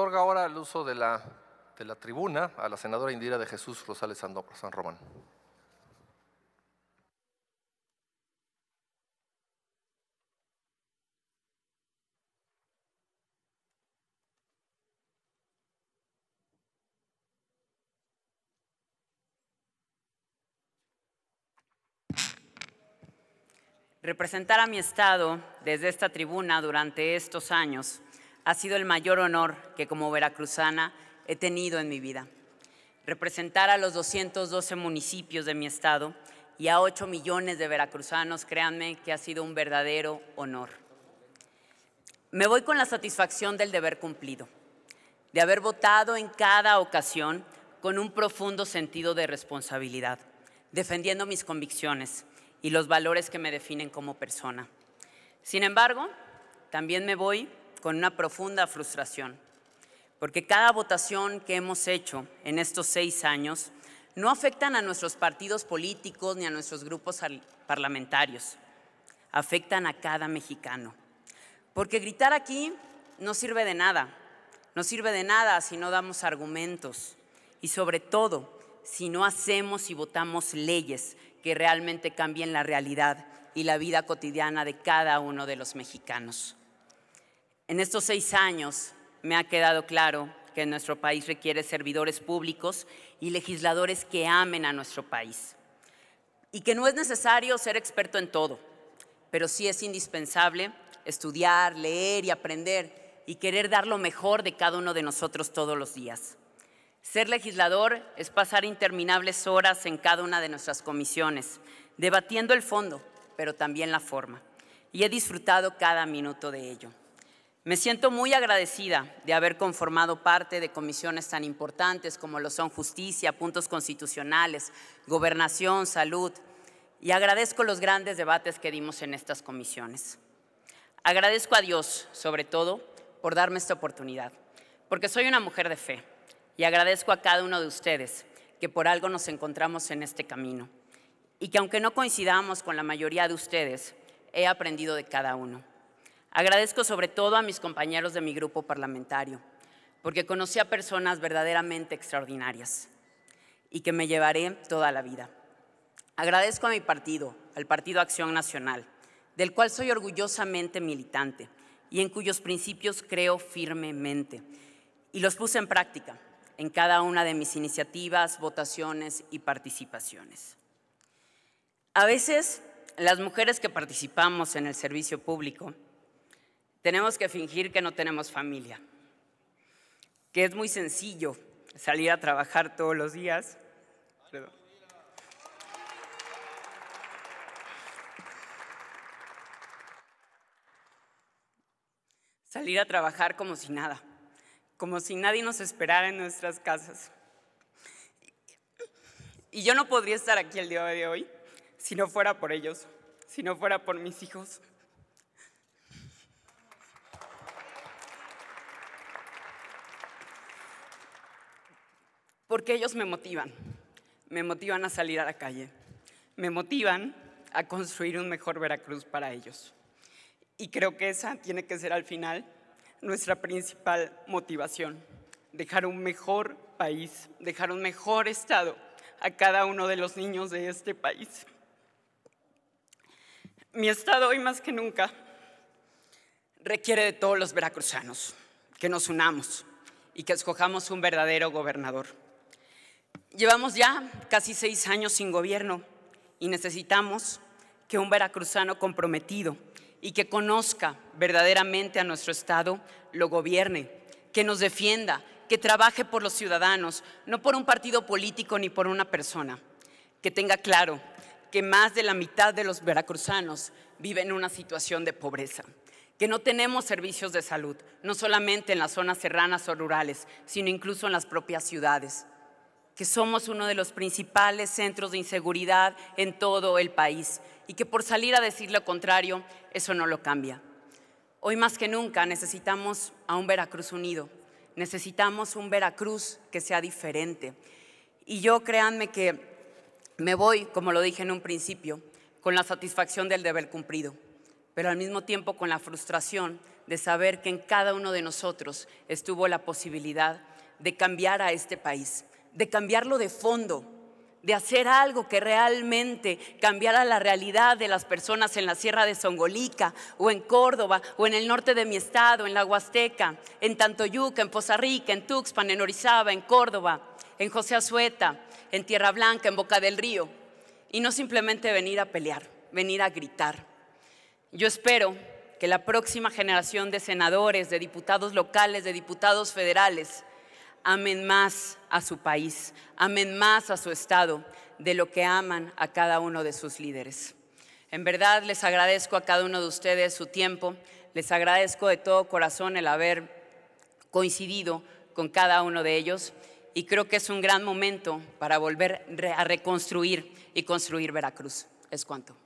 otorga ahora el uso de la, de la tribuna a la senadora Indira de Jesús Rosales San Román. Representar a mi Estado desde esta tribuna durante estos años ha sido el mayor honor que como veracruzana he tenido en mi vida. Representar a los 212 municipios de mi Estado y a 8 millones de veracruzanos, créanme que ha sido un verdadero honor. Me voy con la satisfacción del deber cumplido, de haber votado en cada ocasión con un profundo sentido de responsabilidad, defendiendo mis convicciones y los valores que me definen como persona. Sin embargo, también me voy con una profunda frustración, porque cada votación que hemos hecho en estos seis años no afectan a nuestros partidos políticos ni a nuestros grupos parlamentarios, afectan a cada mexicano. Porque gritar aquí no sirve de nada, no sirve de nada si no damos argumentos y sobre todo si no hacemos y votamos leyes que realmente cambien la realidad y la vida cotidiana de cada uno de los mexicanos. En estos seis años me ha quedado claro que nuestro país requiere servidores públicos y legisladores que amen a nuestro país. Y que no es necesario ser experto en todo, pero sí es indispensable estudiar, leer y aprender y querer dar lo mejor de cada uno de nosotros todos los días. Ser legislador es pasar interminables horas en cada una de nuestras comisiones, debatiendo el fondo, pero también la forma. Y he disfrutado cada minuto de ello. Me siento muy agradecida de haber conformado parte de comisiones tan importantes como lo son justicia, puntos constitucionales, gobernación, salud, y agradezco los grandes debates que dimos en estas comisiones. Agradezco a Dios, sobre todo, por darme esta oportunidad, porque soy una mujer de fe y agradezco a cada uno de ustedes que por algo nos encontramos en este camino y que aunque no coincidamos con la mayoría de ustedes, he aprendido de cada uno. Agradezco sobre todo a mis compañeros de mi grupo parlamentario, porque conocí a personas verdaderamente extraordinarias y que me llevaré toda la vida. Agradezco a mi partido, al Partido Acción Nacional, del cual soy orgullosamente militante y en cuyos principios creo firmemente, y los puse en práctica en cada una de mis iniciativas, votaciones y participaciones. A veces, las mujeres que participamos en el servicio público tenemos que fingir que no tenemos familia, que es muy sencillo salir a trabajar todos los días. Salir a trabajar como si nada como si nadie nos esperara en nuestras casas. Y yo no podría estar aquí el día de hoy si no fuera por ellos, si no fuera por mis hijos. Porque ellos me motivan, me motivan a salir a la calle, me motivan a construir un mejor Veracruz para ellos. Y creo que esa tiene que ser al final nuestra principal motivación, dejar un mejor país, dejar un mejor estado a cada uno de los niños de este país. Mi estado hoy más que nunca requiere de todos los veracruzanos, que nos unamos y que escojamos un verdadero gobernador. Llevamos ya casi seis años sin gobierno y necesitamos que un veracruzano comprometido y que conozca verdaderamente a nuestro Estado, lo gobierne, que nos defienda, que trabaje por los ciudadanos, no por un partido político ni por una persona, que tenga claro que más de la mitad de los veracruzanos viven en una situación de pobreza, que no tenemos servicios de salud, no solamente en las zonas serranas o rurales, sino incluso en las propias ciudades, que somos uno de los principales centros de inseguridad en todo el país y que por salir a decir lo contrario, eso no lo cambia. Hoy más que nunca necesitamos a un Veracruz unido, necesitamos un Veracruz que sea diferente. Y yo créanme que me voy, como lo dije en un principio, con la satisfacción del deber cumplido, pero al mismo tiempo con la frustración de saber que en cada uno de nosotros estuvo la posibilidad de cambiar a este país, de cambiarlo de fondo, de hacer algo que realmente cambiara la realidad de las personas en la Sierra de Songolica o en Córdoba o en el norte de mi estado, en la Huasteca, en Tantoyuca, en Poza Rica, en Tuxpan, en Orizaba, en Córdoba, en José Azueta, en Tierra Blanca, en Boca del Río. Y no simplemente venir a pelear, venir a gritar. Yo espero que la próxima generación de senadores, de diputados locales, de diputados federales, amen más a su país, amen más a su Estado de lo que aman a cada uno de sus líderes. En verdad les agradezco a cada uno de ustedes su tiempo, les agradezco de todo corazón el haber coincidido con cada uno de ellos y creo que es un gran momento para volver a reconstruir y construir Veracruz. Es cuanto.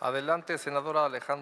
Adelante, senadora Alejandra.